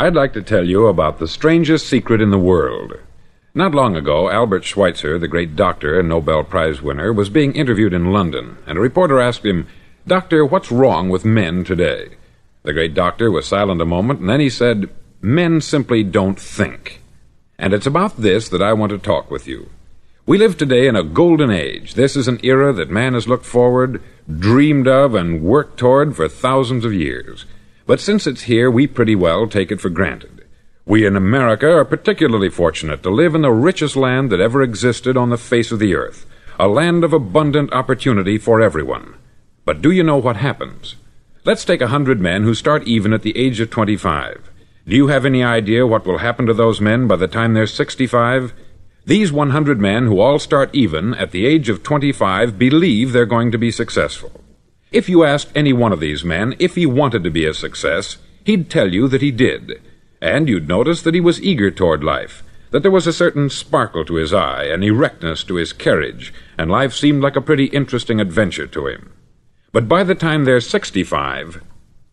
I'd like to tell you about the strangest secret in the world. Not long ago, Albert Schweitzer, the great doctor and Nobel Prize winner, was being interviewed in London, and a reporter asked him, Doctor, what's wrong with men today? The great doctor was silent a moment, and then he said, Men simply don't think. And it's about this that I want to talk with you. We live today in a golden age. This is an era that man has looked forward, dreamed of, and worked toward for thousands of years. But since it's here, we pretty well take it for granted. We in America are particularly fortunate to live in the richest land that ever existed on the face of the earth, a land of abundant opportunity for everyone. But do you know what happens? Let's take a hundred men who start even at the age of 25. Do you have any idea what will happen to those men by the time they're 65? These 100 men who all start even at the age of 25 believe they're going to be successful. If you asked any one of these men if he wanted to be a success, he'd tell you that he did and you'd notice that he was eager toward life, that there was a certain sparkle to his eye, an erectness to his carriage, and life seemed like a pretty interesting adventure to him. But by the time they're 65,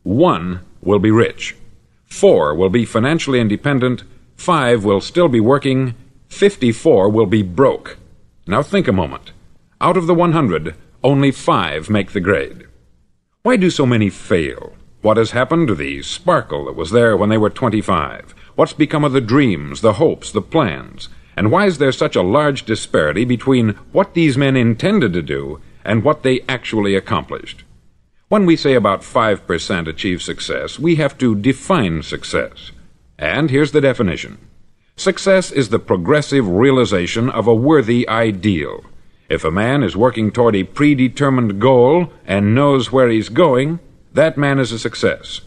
one will be rich, four will be financially independent, five will still be working, 54 will be broke. Now think a moment. Out of the 100, only five make the grade. Why do so many fail? What has happened to the sparkle that was there when they were 25? What's become of the dreams, the hopes, the plans? And why is there such a large disparity between what these men intended to do and what they actually accomplished? When we say about 5% achieve success, we have to define success. And here's the definition. Success is the progressive realization of a worthy ideal. If a man is working toward a predetermined goal and knows where he's going, that man is a success.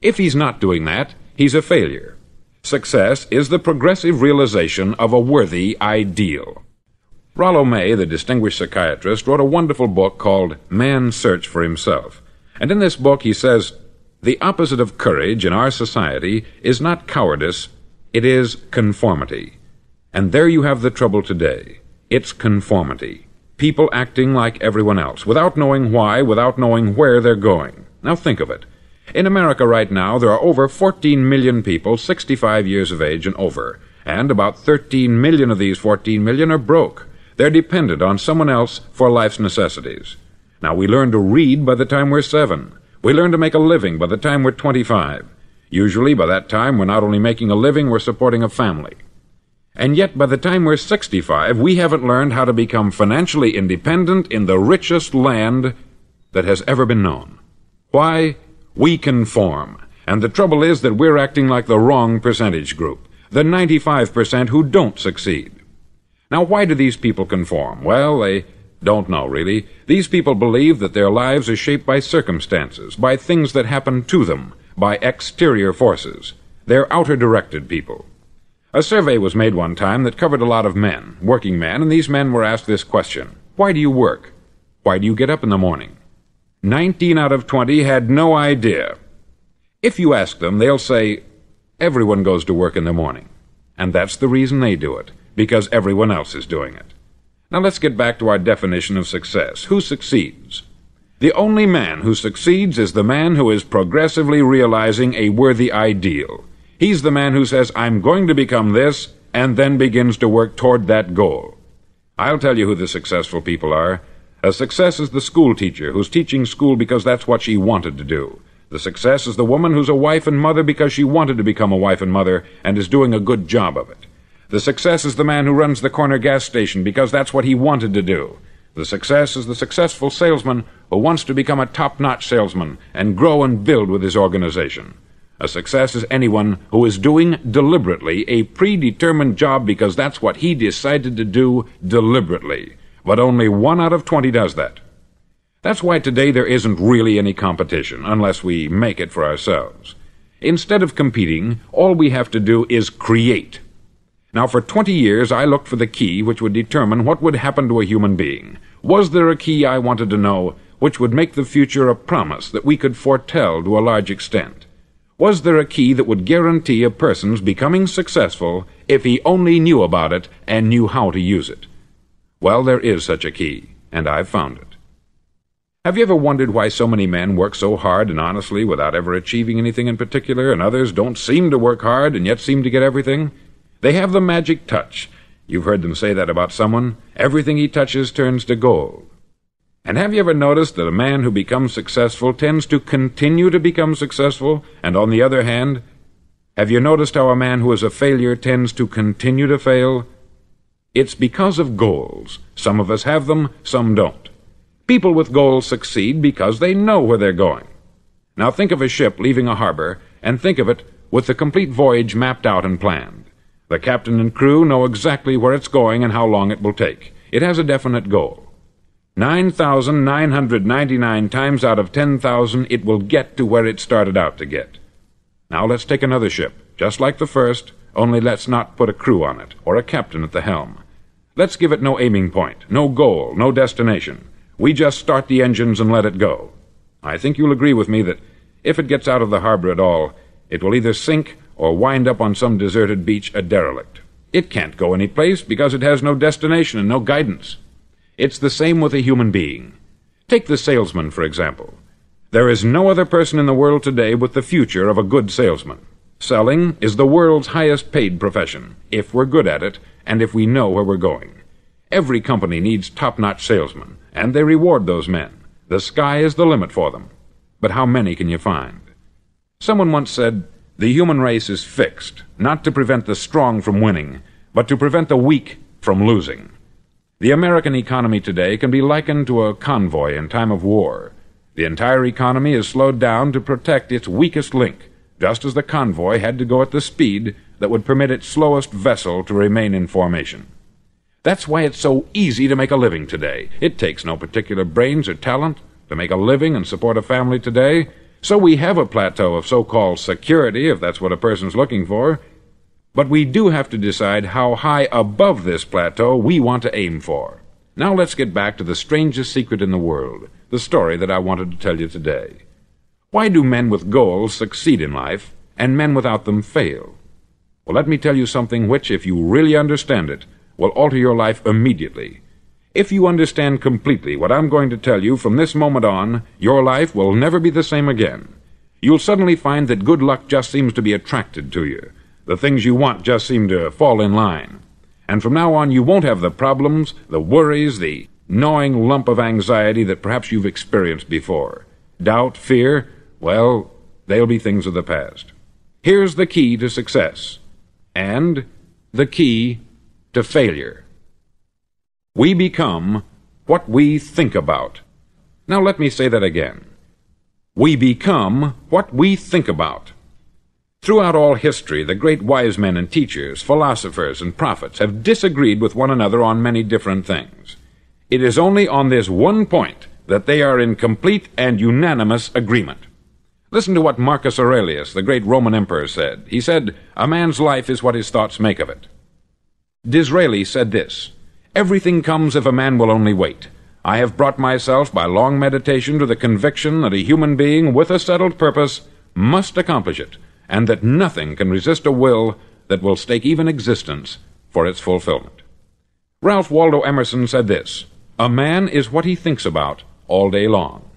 If he's not doing that, he's a failure. Success is the progressive realization of a worthy ideal. Rollo May, the distinguished psychiatrist, wrote a wonderful book called Man's Search for Himself. And in this book he says, The opposite of courage in our society is not cowardice, it is conformity. And there you have the trouble today. It's conformity. People acting like everyone else, without knowing why, without knowing where they're going. Now think of it. In America right now, there are over 14 million people 65 years of age and over, and about 13 million of these 14 million are broke. They're dependent on someone else for life's necessities. Now, we learn to read by the time we're seven. We learn to make a living by the time we're 25. Usually, by that time, we're not only making a living, we're supporting a family. And yet, by the time we're 65, we haven't learned how to become financially independent in the richest land that has ever been known. Why? We conform. And the trouble is that we're acting like the wrong percentage group, the 95% who don't succeed. Now, why do these people conform? Well, they don't know, really. These people believe that their lives are shaped by circumstances, by things that happen to them, by exterior forces. They're outer directed people. A survey was made one time that covered a lot of men, working men, and these men were asked this question Why do you work? Why do you get up in the morning? 19 out of 20 had no idea. If you ask them, they'll say, everyone goes to work in the morning. And that's the reason they do it, because everyone else is doing it. Now let's get back to our definition of success. Who succeeds? The only man who succeeds is the man who is progressively realizing a worthy ideal. He's the man who says, I'm going to become this, and then begins to work toward that goal. I'll tell you who the successful people are. A success is the school teacher who's teaching school because that's what she wanted to do. The success is the woman who's a wife and mother because she wanted to become a wife and mother and is doing a good job of it. The success is the man who runs the corner gas station because that's what he wanted to do. The success is the successful salesman who wants to become a top notch salesman and grow and build with his organization. A success is anyone who is doing deliberately a predetermined job because that's what he decided to do deliberately but only one out of 20 does that. That's why today there isn't really any competition, unless we make it for ourselves. Instead of competing, all we have to do is create. Now, for 20 years, I looked for the key which would determine what would happen to a human being. Was there a key I wanted to know which would make the future a promise that we could foretell to a large extent? Was there a key that would guarantee a person's becoming successful if he only knew about it and knew how to use it? Well, there is such a key, and I've found it. Have you ever wondered why so many men work so hard and honestly without ever achieving anything in particular, and others don't seem to work hard and yet seem to get everything? They have the magic touch. You've heard them say that about someone. Everything he touches turns to gold. And have you ever noticed that a man who becomes successful tends to continue to become successful, and on the other hand, have you noticed how a man who is a failure tends to continue to fail? It's because of goals. Some of us have them, some don't. People with goals succeed because they know where they're going. Now think of a ship leaving a harbor, and think of it with the complete voyage mapped out and planned. The captain and crew know exactly where it's going and how long it will take. It has a definite goal. 9,999 times out of 10,000 it will get to where it started out to get. Now let's take another ship, just like the first, only let's not put a crew on it, or a captain at the helm. Let's give it no aiming point, no goal, no destination. We just start the engines and let it go. I think you'll agree with me that if it gets out of the harbor at all, it will either sink or wind up on some deserted beach a derelict. It can't go any place because it has no destination and no guidance. It's the same with a human being. Take the salesman, for example. There is no other person in the world today with the future of a good salesman. Selling is the world's highest paid profession, if we're good at it, and if we know where we're going. Every company needs top-notch salesmen, and they reward those men. The sky is the limit for them. But how many can you find? Someone once said, the human race is fixed, not to prevent the strong from winning, but to prevent the weak from losing. The American economy today can be likened to a convoy in time of war. The entire economy is slowed down to protect its weakest link, just as the convoy had to go at the speed that would permit its slowest vessel to remain in formation. That's why it's so easy to make a living today. It takes no particular brains or talent to make a living and support a family today. So we have a plateau of so-called security, if that's what a person's looking for. But we do have to decide how high above this plateau we want to aim for. Now let's get back to the strangest secret in the world, the story that I wanted to tell you today. Why do men with goals succeed in life, and men without them fail? Well, let me tell you something which, if you really understand it, will alter your life immediately. If you understand completely what I'm going to tell you from this moment on, your life will never be the same again. You'll suddenly find that good luck just seems to be attracted to you. The things you want just seem to fall in line. And from now on, you won't have the problems, the worries, the gnawing lump of anxiety that perhaps you've experienced before. Doubt, fear, well, they'll be things of the past. Here's the key to success, and the key to failure. We become what we think about. Now let me say that again. We become what we think about. Throughout all history, the great wise men and teachers, philosophers and prophets have disagreed with one another on many different things. It is only on this one point that they are in complete and unanimous agreement. Listen to what Marcus Aurelius, the great Roman emperor, said. He said, A man's life is what his thoughts make of it. Disraeli said this Everything comes if a man will only wait. I have brought myself by long meditation to the conviction that a human being with a settled purpose must accomplish it, and that nothing can resist a will that will stake even existence for its fulfillment. Ralph Waldo Emerson said this A man is what he thinks about all day long.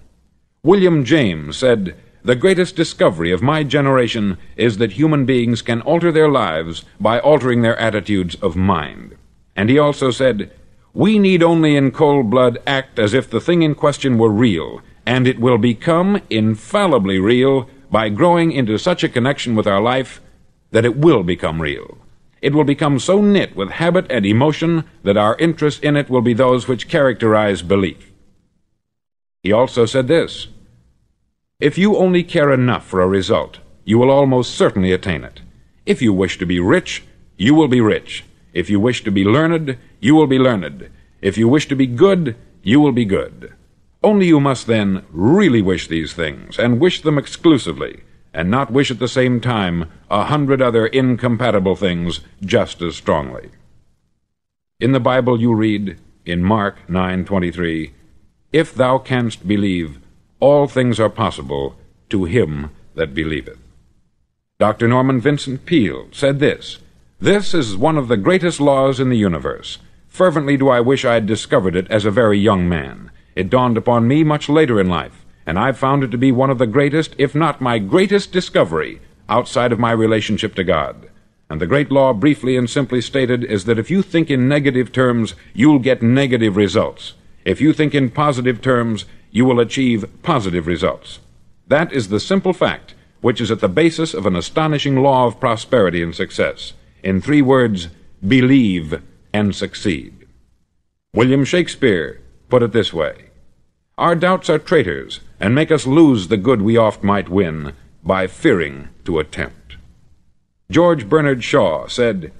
William James said, The greatest discovery of my generation is that human beings can alter their lives by altering their attitudes of mind. And he also said, We need only in cold blood act as if the thing in question were real, and it will become infallibly real by growing into such a connection with our life that it will become real. It will become so knit with habit and emotion that our interest in it will be those which characterize belief. He also said this If you only care enough for a result, you will almost certainly attain it. If you wish to be rich, you will be rich. If you wish to be learned, you will be learned. If you wish to be good, you will be good. Only you must then really wish these things, and wish them exclusively, and not wish at the same time a hundred other incompatible things just as strongly. In the Bible you read, in Mark 9:23, If thou canst believe, all things are possible to him that believeth. Dr. Norman Vincent Peale said this, this is one of the greatest laws in the universe. Fervently do I wish I had discovered it as a very young man. It dawned upon me much later in life, and I've found it to be one of the greatest, if not my greatest discovery, outside of my relationship to God. And the great law, briefly and simply stated, is that if you think in negative terms, you'll get negative results. If you think in positive terms, you will achieve positive results. That is the simple fact which is at the basis of an astonishing law of prosperity and success. In three words, believe and succeed. William Shakespeare put it this way Our doubts are traitors, and make us lose the good we oft might win by fearing to attempt. George Bernard Shaw said,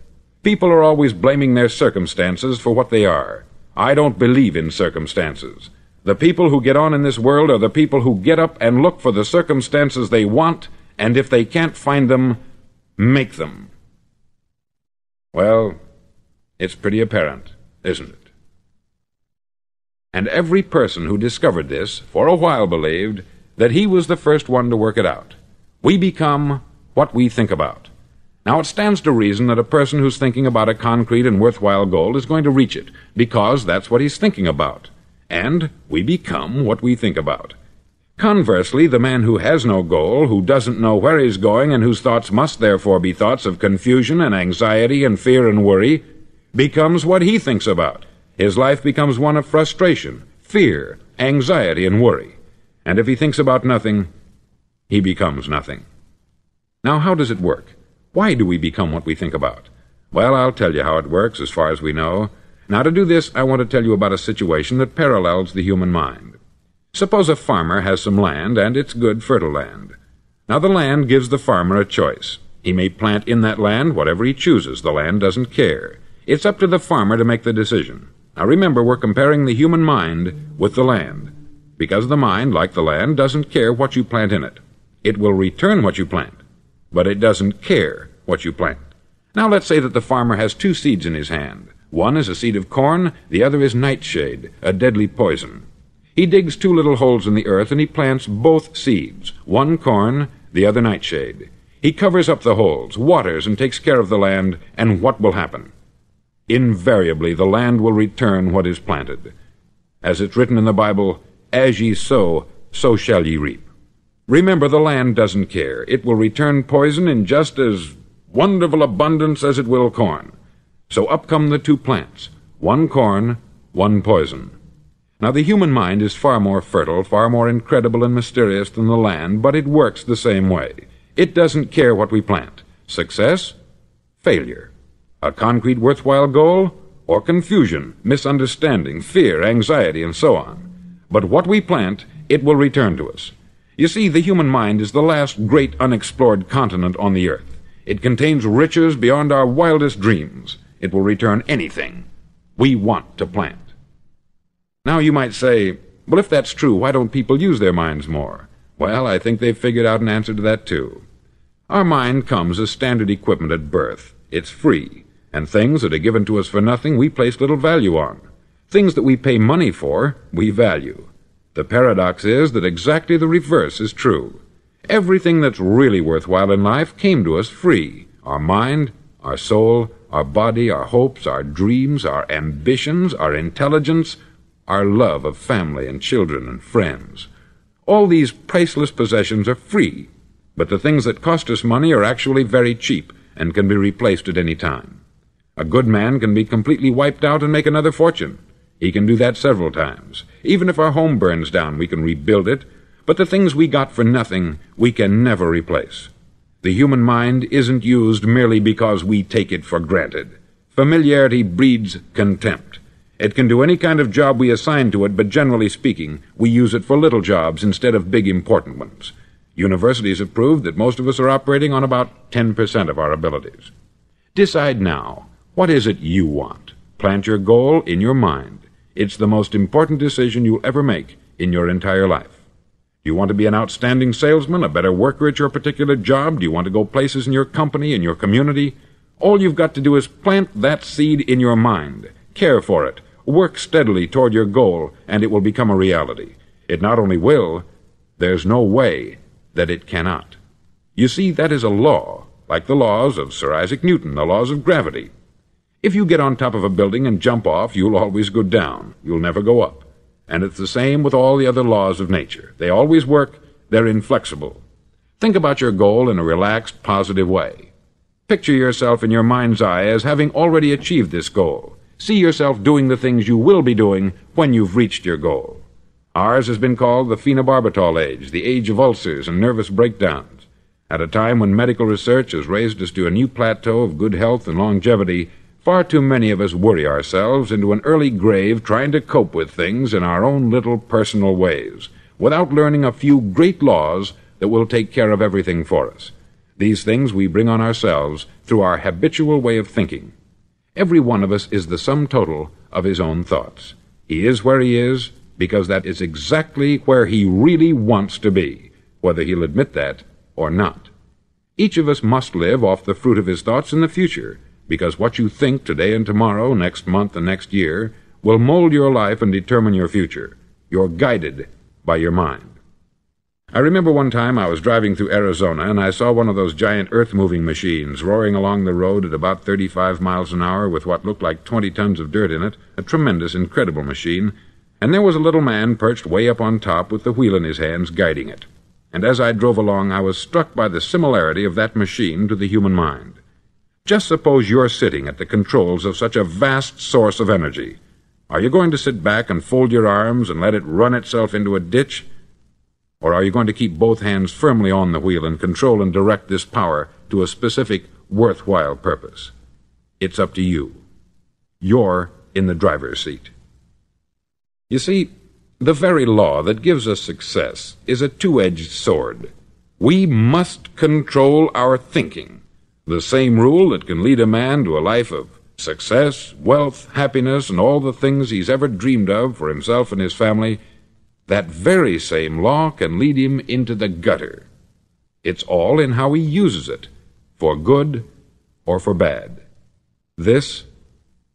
People are always blaming their circumstances for what they are. I don't believe in circumstances. The people who get on in this world are the people who get up and look for the circumstances they want, and if they can't find them, make them. Well, it's pretty apparent, isn't it? And every person who discovered this for a while believed that he was the first one to work it out. We become what we think about. Now, it stands to reason that a person who's thinking about a concrete and worthwhile goal is going to reach it, because that's what he's thinking about. And we become what we think about. Conversely, the man who has no goal, who doesn't know where he's going, and whose thoughts must therefore be thoughts of confusion and anxiety and fear and worry, becomes what he thinks about. His life becomes one of frustration, fear, anxiety, and worry. And if he thinks about nothing, he becomes nothing. Now, how does it work? Why do we become what we think about? Well, I'll tell you how it works as far as we know. Now, to do this, I want to tell you about a situation that parallels the human mind. Suppose a farmer has some land, and it's good, fertile land. Now, the land gives the farmer a choice. He may plant in that land whatever he chooses. The land doesn't care. It's up to the farmer to make the decision. Now, remember, we're comparing the human mind with the land. Because the mind, like the land, doesn't care what you plant in it. It will return what you plant but it doesn't care what you plant. Now let's say that the farmer has two seeds in his hand. One is a seed of corn, the other is nightshade, a deadly poison. He digs two little holes in the earth and he plants both seeds, one corn, the other nightshade. He covers up the holes, waters, and takes care of the land, and what will happen? Invariably, the land will return what is planted. As it's written in the Bible, As ye sow, so shall ye reap. Remember, the land doesn't care. It will return poison in just as wonderful abundance as it will corn. So up come the two plants one corn, one poison. Now, the human mind is far more fertile, far more incredible and mysterious than the land, but it works the same way. It doesn't care what we plant success, failure, a concrete worthwhile goal, or confusion, misunderstanding, fear, anxiety, and so on. But what we plant, it will return to us. You see, the human mind is the last great unexplored continent on the earth. It contains riches beyond our wildest dreams. It will return anything we want to plant. Now you might say, well, if that's true, why don't people use their minds more? Well, I think they've figured out an answer to that too. Our mind comes as standard equipment at birth. It's free, and things that are given to us for nothing we place little value on. Things that we pay money for, we value. The paradox is that exactly the reverse is true. Everything that's really worthwhile in life came to us free our mind, our soul, our body, our hopes, our dreams, our ambitions, our intelligence, our love of family and children and friends. All these priceless possessions are free, but the things that cost us money are actually very cheap and can be replaced at any time. A good man can be completely wiped out and make another fortune. He can do that several times. Even if our home burns down, we can rebuild it, but the things we got for nothing, we can never replace. The human mind isn't used merely because we take it for granted. Familiarity breeds contempt. It can do any kind of job we assign to it, but generally speaking, we use it for little jobs instead of big important ones. Universities have proved that most of us are operating on about 10% of our abilities. Decide now, what is it you want? Plant your goal in your mind. It's the most important decision you'll ever make in your entire life. Do you want to be an outstanding salesman, a better worker at your particular job? Do you want to go places in your company, in your community? All you've got to do is plant that seed in your mind, care for it, work steadily toward your goal, and it will become a reality. It not only will, there's no way that it cannot. You see, that is a law, like the laws of Sir Isaac Newton, the laws of gravity. If you get on top of a building and jump off, you'll always go down. You'll never go up. And it's the same with all the other laws of nature. They always work, they're inflexible. Think about your goal in a relaxed, positive way. Picture yourself in your mind's eye as having already achieved this goal. See yourself doing the things you will be doing when you've reached your goal. Ours has been called the phenobarbital age, the age of ulcers and nervous breakdowns. At a time when medical research has raised us to a new plateau of good health and longevity, far too many of us worry ourselves into an early grave trying to cope with things in our own little personal ways, without learning a few great laws that will take care of everything for us. These things we bring on ourselves through our habitual way of thinking. Every one of us is the sum total of his own thoughts. He is where he is because that is exactly where he really wants to be, whether he'll admit that or not. Each of us must live off the fruit of his thoughts in the future, because what you think today and tomorrow, next month and next year, will mold your life and determine your future. You're guided by your mind. I remember one time I was driving through Arizona and I saw one of those giant earth moving machines roaring along the road at about 35 miles an hour with what looked like 20 tons of dirt in it, a tremendous, incredible machine, and there was a little man perched way up on top with the wheel in his hands guiding it. And as I drove along, I was struck by the similarity of that machine to the human mind. Just suppose you're sitting at the controls of such a vast source of energy. Are you going to sit back and fold your arms and let it run itself into a ditch? Or are you going to keep both hands firmly on the wheel and control and direct this power to a specific, worthwhile purpose? It's up to you. You're in the driver's seat. You see, the very law that gives us success is a two edged sword. We must control our thinking. The same rule that can lead a man to a life of success, wealth, happiness, and all the things he's ever dreamed of for himself and his family that very same law can lead him into the gutter. It's all in how he uses it, for good or for bad. This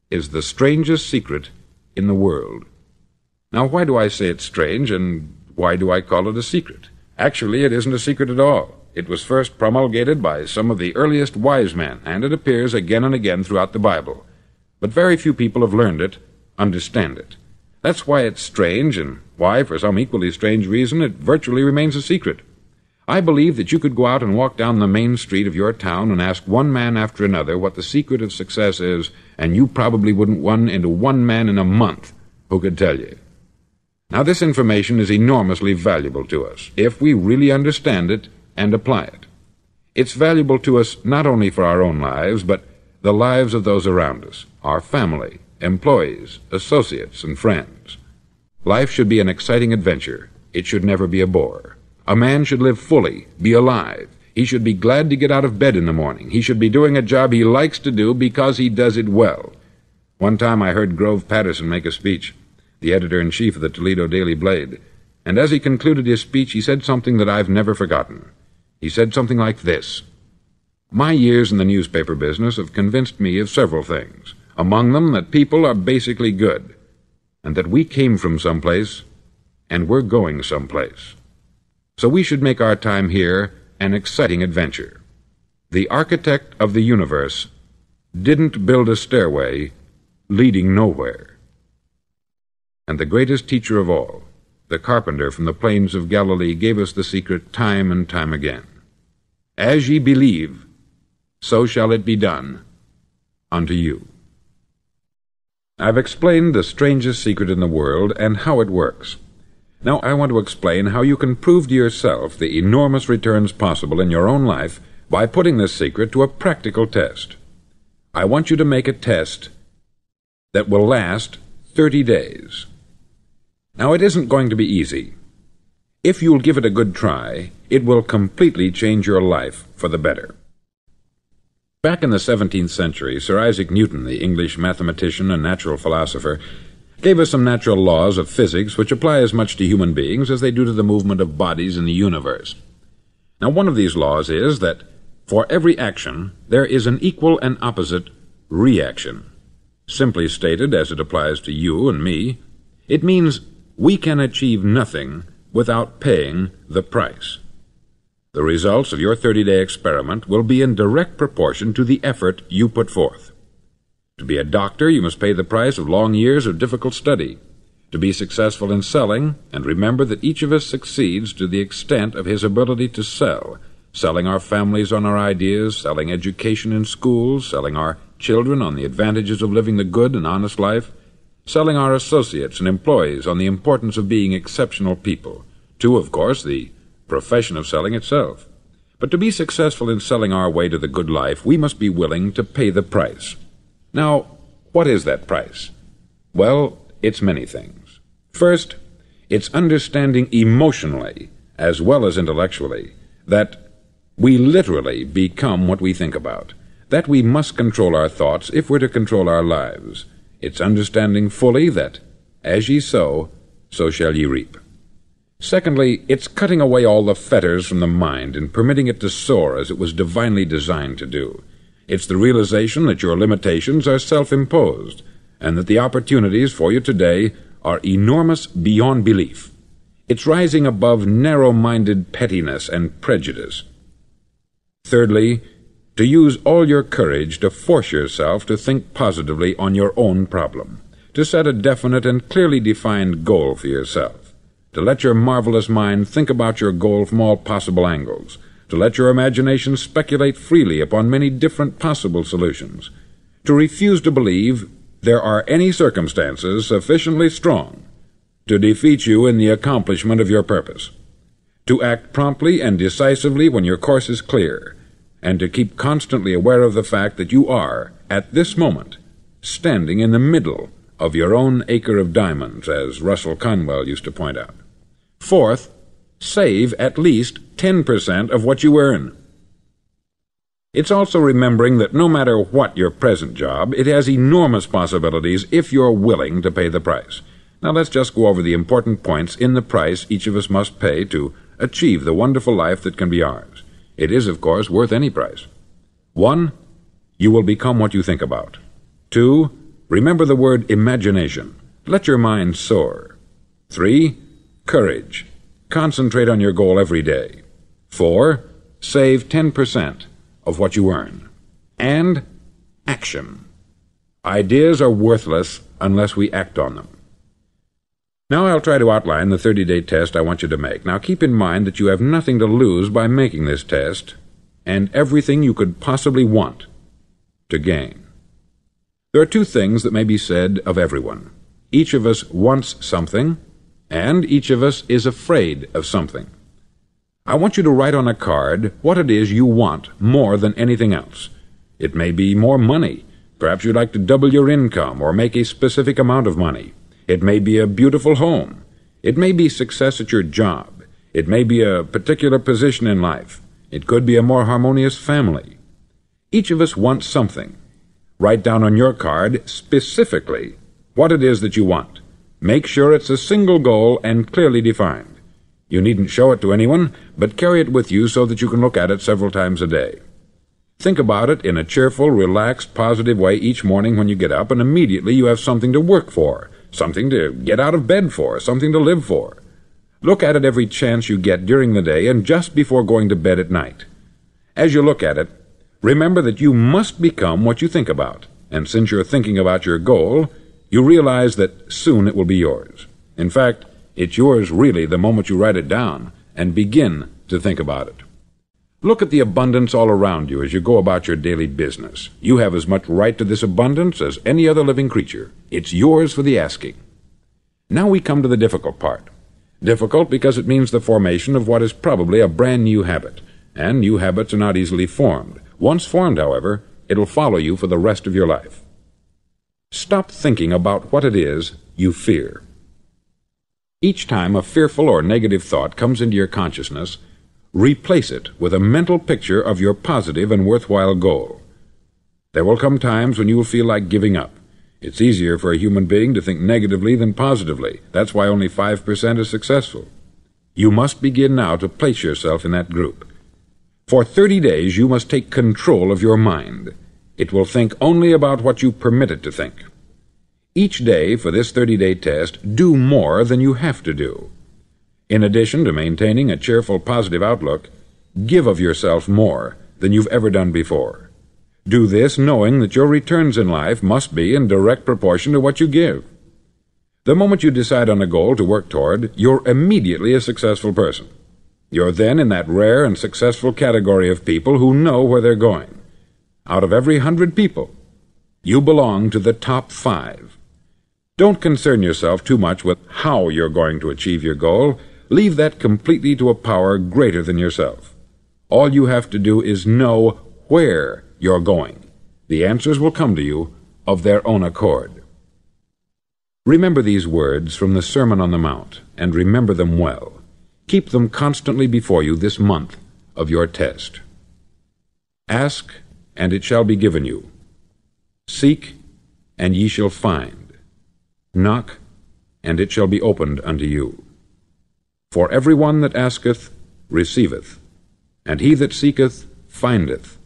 is the strangest secret in the world. Now, why do I say it's strange, and why do I call it a secret? Actually, it isn't a secret at all. It was first promulgated by some of the earliest wise men, and it appears again and again throughout the Bible. But very few people have learned it, understand it. That's why it's strange, and why, for some equally strange reason, it virtually remains a secret. I believe that you could go out and walk down the main street of your town and ask one man after another what the secret of success is, and you probably wouldn't run into one man in a month who could tell you. Now, this information is enormously valuable to us, if we really understand it and apply it. It's valuable to us not only for our own lives, but the lives of those around us, our family, employees, associates, and friends. Life should be an exciting adventure. It should never be a bore. A man should live fully, be alive. He should be glad to get out of bed in the morning. He should be doing a job he likes to do because he does it well. One time I heard Grove Patterson make a speech, the editor in chief of the Toledo Daily Blade, and as he concluded his speech, he said something that I've never forgotten. He said something like this My years in the newspaper business have convinced me of several things among them that people are basically good, and that we came from someplace and we're going someplace. So we should make our time here an exciting adventure. The architect of the universe didn't build a stairway leading nowhere. And the greatest teacher of all, the carpenter from the plains of Galilee, gave us the secret time and time again. As ye believe, so shall it be done unto you. I've explained the strangest secret in the world and how it works. Now I want to explain how you can prove to yourself the enormous returns possible in your own life by putting this secret to a practical test. I want you to make a test that will last 30 days. Now it isn't going to be easy. If you'll give it a good try, it will completely change your life for the better. Back in the 17th century, Sir Isaac Newton, the English mathematician and natural philosopher, gave us some natural laws of physics which apply as much to human beings as they do to the movement of bodies in the universe. Now, one of these laws is that for every action there is an equal and opposite reaction. Simply stated, as it applies to you and me, it means we can achieve nothing without paying the price. The results of your 30 day experiment will be in direct proportion to the effort you put forth. To be a doctor, you must pay the price of long years of difficult study. to be successful in selling, and remember that each of us succeeds to the extent of his ability to sell, selling our families on our ideas, selling education in schools, selling our children on the advantages of living the good and honest life, selling our associates and employees on the importance of being exceptional people, to, of course, the profession of selling itself. But to be successful in selling our way to the good life, we must be willing to pay the price. Now, what is that price? Well, it's many things. First, it's understanding emotionally, as well as intellectually, that we literally become what we think about, that we must control our thoughts if we're to control our lives. It's understanding fully that, as ye sow, so shall ye reap. Secondly, it's cutting away all the fetters from the mind and permitting it to soar as it was divinely designed to do. It's the realization that your limitations are self imposed, and that the opportunities for you today are enormous beyond belief. It's rising above narrow minded pettiness and prejudice. Thirdly, to use all your courage to force yourself to think positively on your own problem, to set a definite and clearly defined goal for yourself to let your marvelous mind think about your goal from all possible angles, to let your imagination speculate freely upon many different possible solutions, to refuse to believe there are any circumstances sufficiently strong to defeat you in the accomplishment of your purpose, to act promptly and decisively when your course is clear, and to keep constantly aware of the fact that you are, at this moment, standing in the middle of your own acre of diamonds, as Russell Conwell used to point out. Fourth, save at least 10% of what you earn. It's also remembering that no matter what your present job, it has enormous possibilities if you're willing to pay the price. Now let's just go over the important points in the price each of us must pay to achieve the wonderful life that can be ours. It is, of course, worth any price. One, you will become what you think about. Two, remember the word imagination. Let your mind soar. Three, Courage. Concentrate on your goal every day. 4. Save 10% of what you earn. And action. Ideas are worthless unless we act on them. Now I'll try to outline the 30 day test I want you to make. Now keep in mind that you have nothing to lose by making this test, and everything you could possibly want to gain. There are two things that may be said of everyone. Each of us wants something, and each of us is afraid of something. I want you to write on a card what it is you want more than anything else. It may be more money. Perhaps you'd like to double your income or make a specific amount of money. It may be a beautiful home. It may be success at your job. It may be a particular position in life. It could be a more harmonious family. Each of us wants something. Write down on your card specifically what it is that you want. Make sure it's a single goal and clearly defined. You needn't show it to anyone, but carry it with you so that you can look at it several times a day. Think about it in a cheerful, relaxed, positive way each morning when you get up, and immediately you have something to work for, something to get out of bed for, something to live for. Look at it every chance you get during the day and just before going to bed at night. As you look at it, remember that you must become what you think about, and since you're thinking about your goal, you realize that soon it will be yours. In fact, it's yours really the moment you write it down and begin to think about it. Look at the abundance all around you as you go about your daily business. You have as much right to this abundance as any other living creature. It's yours for the asking. Now we come to the difficult part. Difficult because it means the formation of what is probably a brand new habit, and new habits are not easily formed. Once formed, however, it'll follow you for the rest of your life. Stop thinking about what it is you fear. Each time a fearful or negative thought comes into your consciousness, replace it with a mental picture of your positive and worthwhile goal. There will come times when you will feel like giving up. It's easier for a human being to think negatively than positively. That's why only 5% is successful. You must begin now to place yourself in that group. For 30 days, you must take control of your mind. It will think only about what you permit it to think. Each day for this 30 day test, do more than you have to do. In addition to maintaining a cheerful, positive outlook, give of yourself more than you've ever done before. Do this knowing that your returns in life must be in direct proportion to what you give. The moment you decide on a goal to work toward, you're immediately a successful person. You're then in that rare and successful category of people who know where they're going. Out of every hundred people, you belong to the top five. Don't concern yourself too much with how you're going to achieve your goal. Leave that completely to a power greater than yourself. All you have to do is know where you're going. The answers will come to you of their own accord. Remember these words from the Sermon on the Mount, and remember them well. Keep them constantly before you this month of your test. Ask, and it shall be given you. Seek, and ye shall find. Knock, and it shall be opened unto you. For every one that asketh receiveth, and he that seeketh findeth,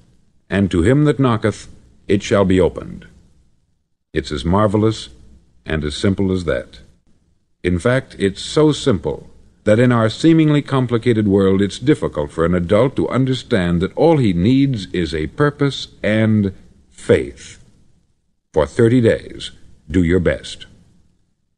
and to him that knocketh it shall be opened. It's as marvelous and as simple as that. In fact, it's so simple that in our seemingly complicated world it's difficult for an adult to understand that all he needs is a purpose and faith. For 30 days, do your best.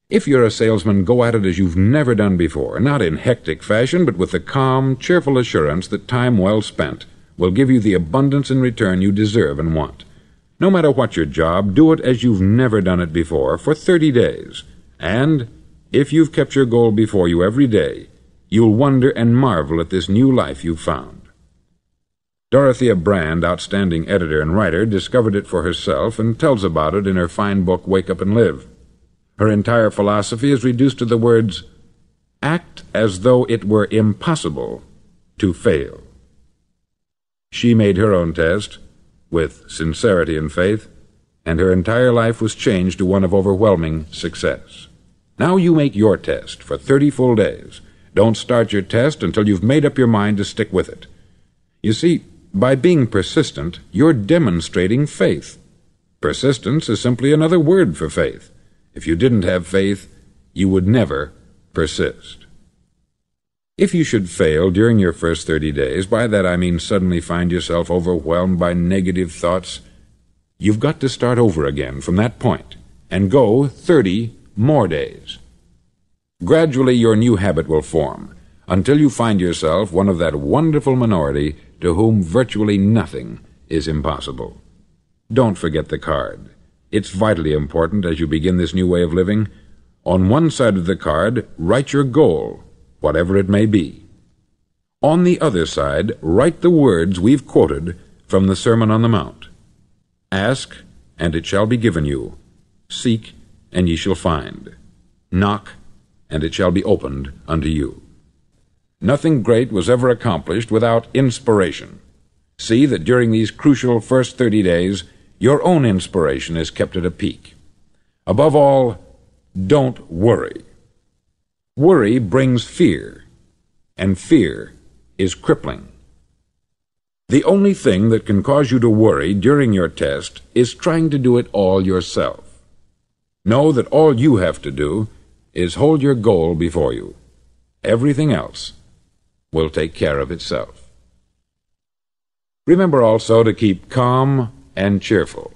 If you're a salesman, go at it as you've never done before, not in hectic fashion, but with the calm, cheerful assurance that time well spent will give you the abundance in return you deserve and want. No matter what your job, do it as you've never done it before for 30 days. And if you've kept your goal before you every day, you'll wonder and marvel at this new life you've found. Dorothea Brande, outstanding editor and writer, discovered it for herself and tells about it in her fine book Wake Up and Live. Her entire philosophy is reduced to the words, act as though it were impossible to fail. She made her own test with sincerity and faith, and her entire life was changed to one of overwhelming success. Now you make your test for 30 full days. Don't start your test until you've made up your mind to stick with it. You see, by being persistent, you're demonstrating faith. Persistence is simply another word for faith. If you didn't have faith, you would never persist. If you should fail during your first 30 days, by that I mean suddenly find yourself overwhelmed by negative thoughts, you've got to start over again from that point and go 30 more days. Gradually, your new habit will form until you find yourself one of that wonderful minority to whom virtually nothing is impossible. Don't forget the card. It's vitally important as you begin this new way of living. On one side of the card, write your goal whatever it may be. On the other side, write the words we've quoted from the Sermon on the Mount. Ask, and it shall be given you. Seek, and ye shall find. Knock, and it shall be opened unto you. Nothing great was ever accomplished without inspiration. See that during these crucial first thirty days, your own inspiration is kept at a peak. Above all, don't worry. Worry brings fear, and fear is crippling. The only thing that can cause you to worry during your test is trying to do it all yourself. Know that all you have to do is hold your goal before you. Everything else will take care of itself. Remember also to keep calm and cheerful.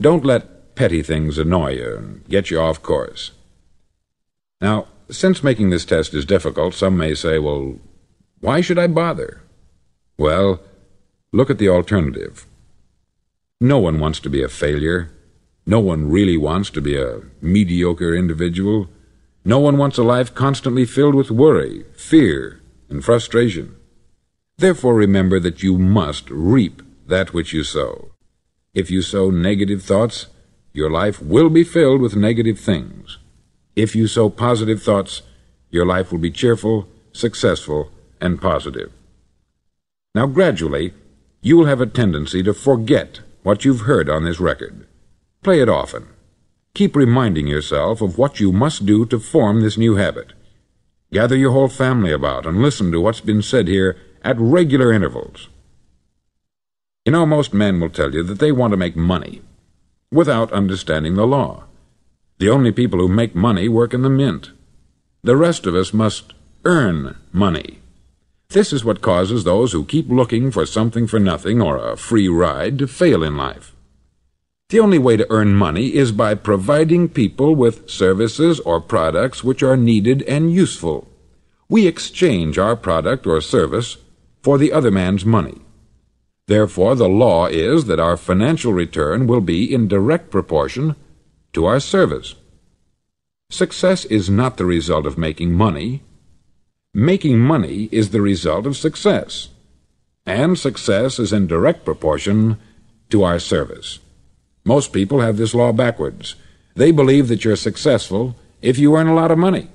Don't let petty things annoy you and get you off course. Now, since making this test is difficult, some may say, well, why should I bother? Well, look at the alternative. No one wants to be a failure. No one really wants to be a mediocre individual. No one wants a life constantly filled with worry, fear, and frustration. Therefore, remember that you must reap that which you sow. If you sow negative thoughts, your life will be filled with negative things. If you sow positive thoughts, your life will be cheerful, successful, and positive. Now, gradually, you will have a tendency to forget what you've heard on this record. Play it often. Keep reminding yourself of what you must do to form this new habit. Gather your whole family about and listen to what's been said here at regular intervals. You know, most men will tell you that they want to make money without understanding the law. The only people who make money work in the mint. The rest of us must earn money. This is what causes those who keep looking for something for nothing or a free ride to fail in life. The only way to earn money is by providing people with services or products which are needed and useful. We exchange our product or service for the other man's money. Therefore, the law is that our financial return will be in direct proportion to our service. Success is not the result of making money. Making money is the result of success. And success is in direct proportion to our service. Most people have this law backwards. They believe that you're successful if you earn a lot of money.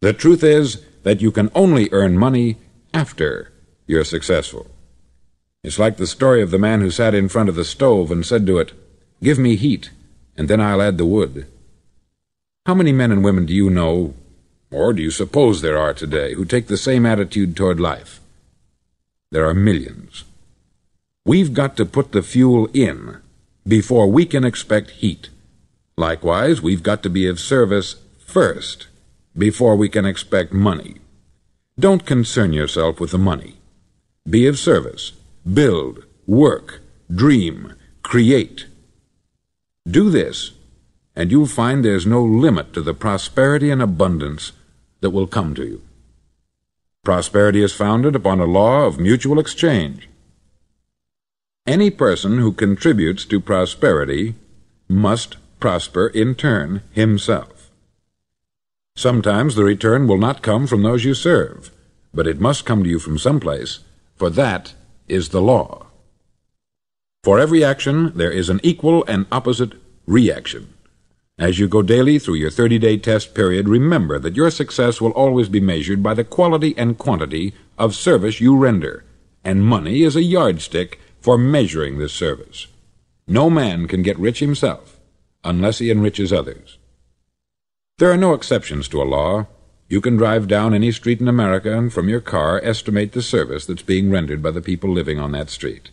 The truth is that you can only earn money after you're successful. It's like the story of the man who sat in front of the stove and said to it, Give me heat, and then I'll add the wood. How many men and women do you know, or do you suppose there are today, who take the same attitude toward life? There are millions. We've got to put the fuel in before we can expect heat. Likewise, we've got to be of service first before we can expect money. Don't concern yourself with the money. Be of service. Build, work, dream, create. Do this, and you'll find there's no limit to the prosperity and abundance that will come to you. Prosperity is founded upon a law of mutual exchange. Any person who contributes to prosperity must prosper in turn himself. Sometimes the return will not come from those you serve, but it must come to you from some place, for that is the law. For every action, there is an equal and opposite reaction. As you go daily through your 30 day test period, remember that your success will always be measured by the quality and quantity of service you render, and money is a yardstick for measuring this service. No man can get rich himself unless he enriches others. There are no exceptions to a law. You can drive down any street in America and from your car estimate the service that's being rendered by the people living on that street.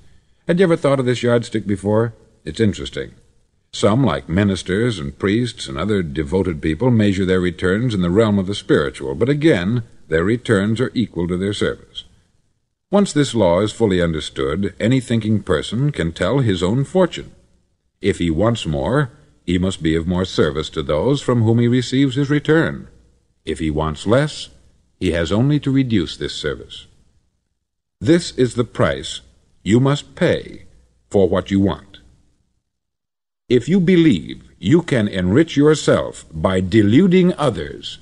Had you ever thought of this yardstick before? It's interesting. Some, like ministers and priests and other devoted people, measure their returns in the realm of the spiritual, but again, their returns are equal to their service. Once this law is fully understood, any thinking person can tell his own fortune. If he wants more, he must be of more service to those from whom he receives his return. If he wants less, he has only to reduce this service. This is the price you must pay for what you want. If you believe you can enrich yourself by deluding others,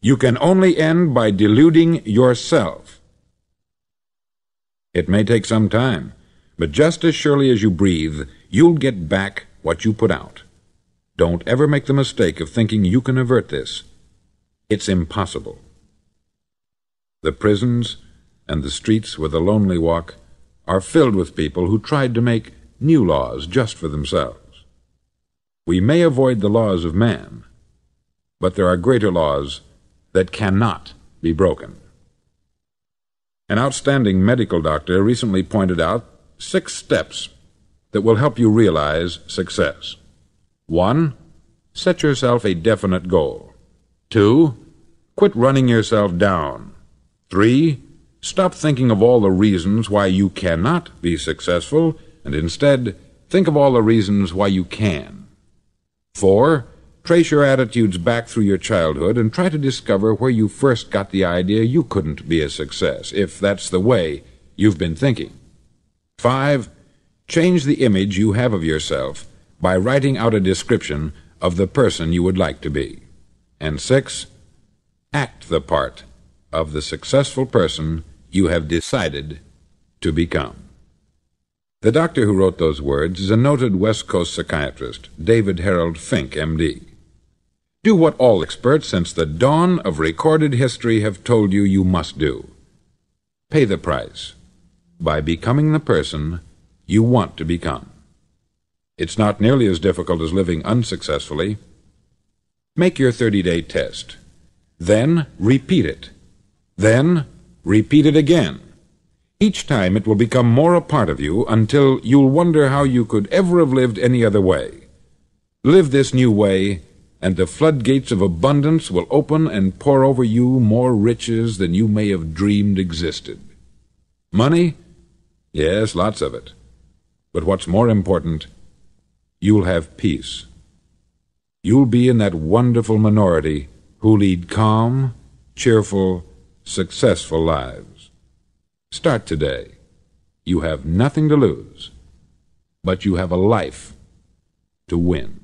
you can only end by deluding yourself. It may take some time, but just as surely as you breathe, you'll get back what you put out. Don't ever make the mistake of thinking you can avert this. It's impossible. The prisons and the streets where the lonely walk are filled with people who tried to make new laws just for themselves. We may avoid the laws of man, but there are greater laws that cannot be broken. An outstanding medical doctor recently pointed out six steps that will help you realize success. One, set yourself a definite goal. Two, quit running yourself down. Three, stop thinking of all the reasons why you cannot be successful, and instead think of all the reasons why you can. Four, Trace your attitudes back through your childhood and try to discover where you first got the idea you couldn't be a success, if that's the way you've been thinking. 5. Change the image you have of yourself by writing out a description of the person you would like to be. And 6. Act the part of the successful person you have decided to become. The doctor who wrote those words is a noted West Coast psychiatrist, David Harold Fink, M.D. Do what all experts since the dawn of recorded history have told you you must do. Pay the price by becoming the person you want to become. It's not nearly as difficult as living unsuccessfully. Make your 30 day test. Then repeat it. Then repeat it again. Each time it will become more a part of you until you'll wonder how you could ever have lived any other way. Live this new way and the floodgates of abundance will open and pour over you more riches than you may have dreamed existed. Money? Yes, lots of it. But what's more important, you'll have peace. You'll be in that wonderful minority who lead calm, cheerful, successful lives. Start today. You have nothing to lose, but you have a life to win.